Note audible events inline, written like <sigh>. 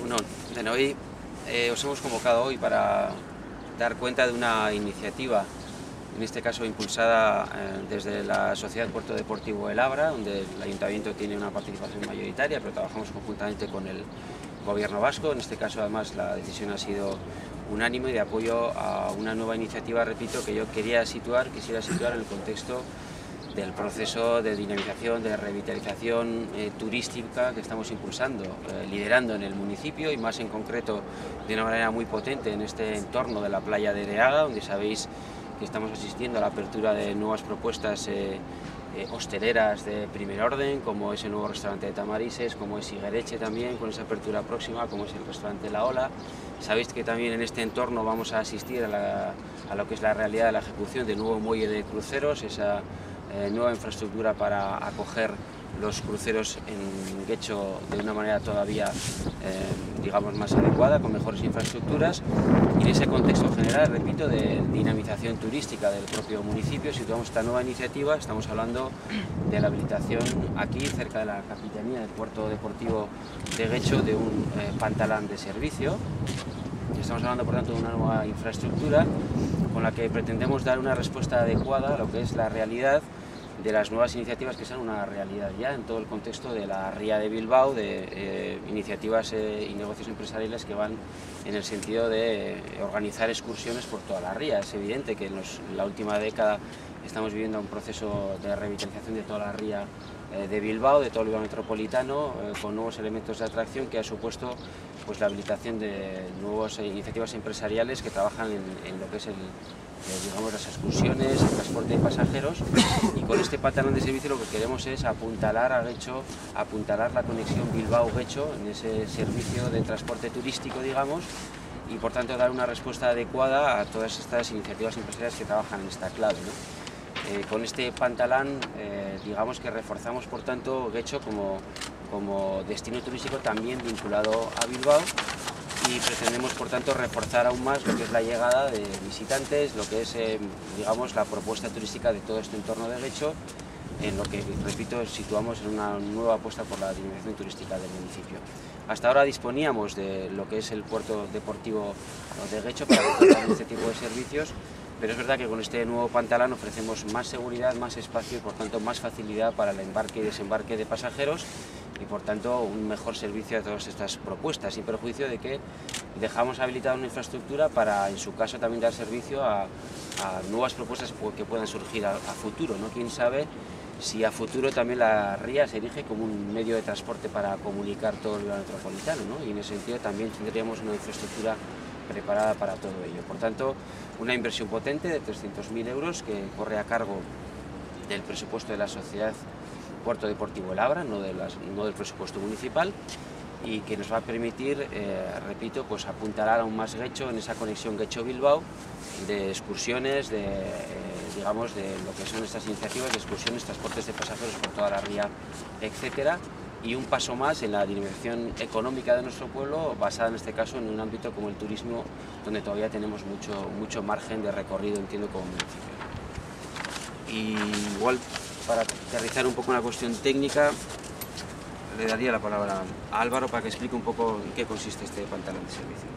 Bueno, bueno, hoy eh, os hemos convocado hoy para dar cuenta de una iniciativa, en este caso impulsada eh, desde la Sociedad Puerto Deportivo El Abra, donde el Ayuntamiento tiene una participación mayoritaria, pero trabajamos conjuntamente con el Gobierno vasco. En este caso, además, la decisión ha sido unánime de apoyo a una nueva iniciativa, repito, que yo quería situar, quisiera situar en el contexto del proceso de dinamización, de revitalización eh, turística que estamos impulsando, eh, liderando en el municipio y más en concreto de una manera muy potente en este entorno de la playa de Ereaga, donde sabéis que estamos asistiendo a la apertura de nuevas propuestas eh, hosteleras de primer orden, como es el nuevo restaurante de Tamarises, como es Iguereche también, con esa apertura próxima, como es el restaurante La Ola. Sabéis que también en este entorno vamos a asistir a, a lo que es la realidad de la ejecución del nuevo muelle de cruceros, esa eh, nueva infraestructura para acoger los cruceros en Guecho de una manera todavía, eh, digamos, más adecuada, con mejores infraestructuras. Y en ese contexto general, repito, de dinamización turística del propio municipio, situamos esta nueva iniciativa, estamos hablando de la habilitación aquí, cerca de la capitanía del puerto deportivo de Guecho, de un eh, pantalán de servicio. Estamos hablando, por tanto, de una nueva infraestructura con la que pretendemos dar una respuesta adecuada a lo que es la realidad de las nuevas iniciativas que sean una realidad ya en todo el contexto de la Ría de Bilbao, de eh, iniciativas eh, y negocios empresariales que van en el sentido de organizar excursiones por toda la ría. Es evidente que en, la última década estamos viviendo un proceso de revitalización de toda la ría eh, de Bilbao, de todo el Bilbao metropolitano, con nuevos elementos de atracción que ha supuesto pues, la habilitación de nuevas iniciativas empresariales que trabajan en lo que es el, eh, digamos, las excursiones, el transporte de pasajeros y con este pantalón de servicio lo que queremos es apuntalar al hecho, apuntalar la conexión Bilbao-Gecho en ese servicio de transporte turístico, digamos, y por tanto dar una respuesta adecuada a todas estas iniciativas empresariales que trabajan en esta clave. Eh, con este pantalón, eh, digamos que reforzamos por tanto Gecho como, como destino turístico también vinculado a Bilbao y pretendemos por tanto reforzar aún más lo que es la llegada de visitantes, lo que es eh, digamos la propuesta turística de todo este entorno de Lecho, en lo que, repito, situamos en una nueva apuesta por la dinamización turística del municipio. Hasta ahora disponíamos de lo que es el puerto deportivo de Guecho para <coughs> este tipo de servicios, pero es verdad que con este nuevo pantalón ofrecemos más seguridad, más espacio y por tanto más facilidad para el embarque y desembarque de pasajeros y por tanto un mejor servicio a todas estas propuestas, sin perjuicio de que dejamos habilitada una infraestructura para en su caso también dar servicio a, nuevas propuestas que puedan surgir a, futuro. ¿no? Quién sabe si a futuro también la ría se erige como un medio de transporte para comunicar todo el metropolitano ¿no? y en ese sentido también tendríamos una infraestructura preparada para todo ello. Por tanto, una inversión potente de 300.000 euros que corre a cargo del presupuesto de la sociedad Puerto Deportivo Labra, no, de no del presupuesto municipal, y que nos va a permitir, eh, repito, pues apuntalar aún más Guecho en esa conexión Guecho-Bilbao de excursiones, de, eh, digamos, de lo que son estas iniciativas de excursiones, transportes de pasajeros por toda la ría, etcétera, y un paso más en la dinamización económica de nuestro pueblo, basada en este caso en un ámbito como el turismo, donde todavía tenemos mucho, mucho margen de recorrido, entiendo, como municipio. Y igual para aterrizar un poco una cuestión técnica, le daría la palabra a Álvaro para que explique un poco en qué consiste este pantalón de servicio.